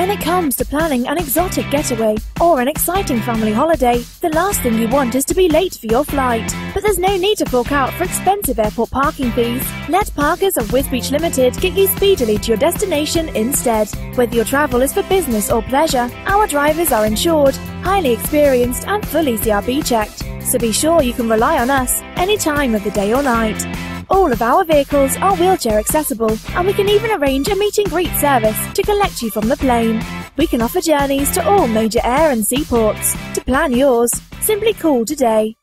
When it comes to planning an exotic getaway or an exciting family holiday, the last thing you want is to be late for your flight. But there's no need to fork out for expensive airport parking fees. Let Parkers of Wisbech Limited get you speedily to your destination instead. Whether your travel is for business or pleasure, our drivers are insured, highly experienced, and fully CRB checked. So be sure you can rely on us any time of the day or night. All of our vehicles are wheelchair accessible, and we can even arrange a meet and greet service to collect you from the plane. We can offer journeys to all major air and sea ports. To plan yours, simply call today